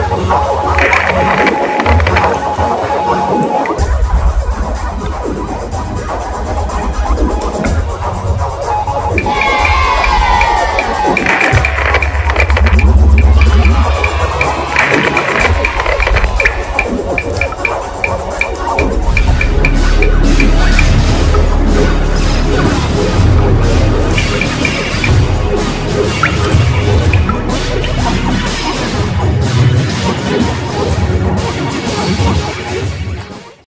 Oh!